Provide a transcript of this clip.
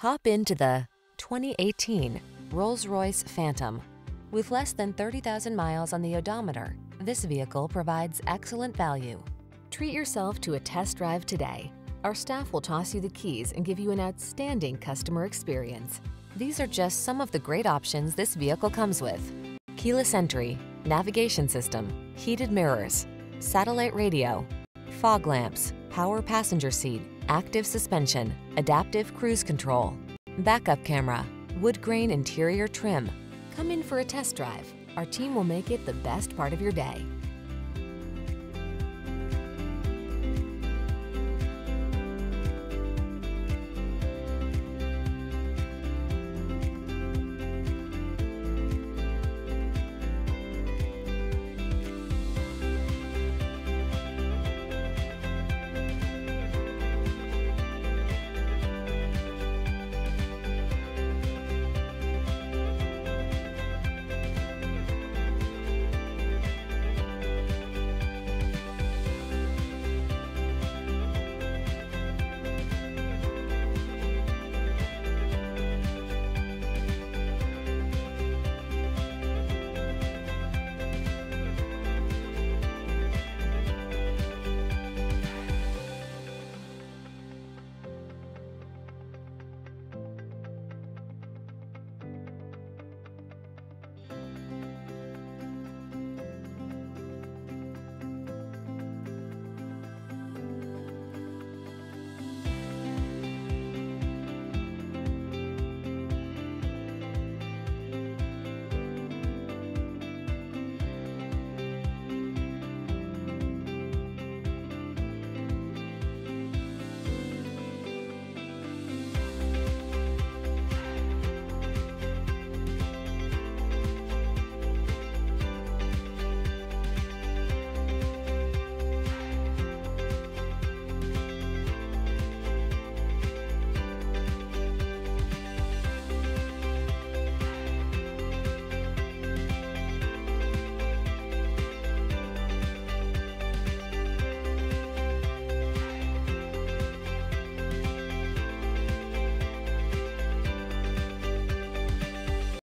Hop into the 2018 Rolls-Royce Phantom. With less than 30,000 miles on the odometer, this vehicle provides excellent value. Treat yourself to a test drive today. Our staff will toss you the keys and give you an outstanding customer experience. These are just some of the great options this vehicle comes with. Keyless entry, navigation system, heated mirrors, satellite radio, fog lamps, power passenger seat, active suspension, adaptive cruise control, backup camera, wood grain interior trim. Come in for a test drive. Our team will make it the best part of your day.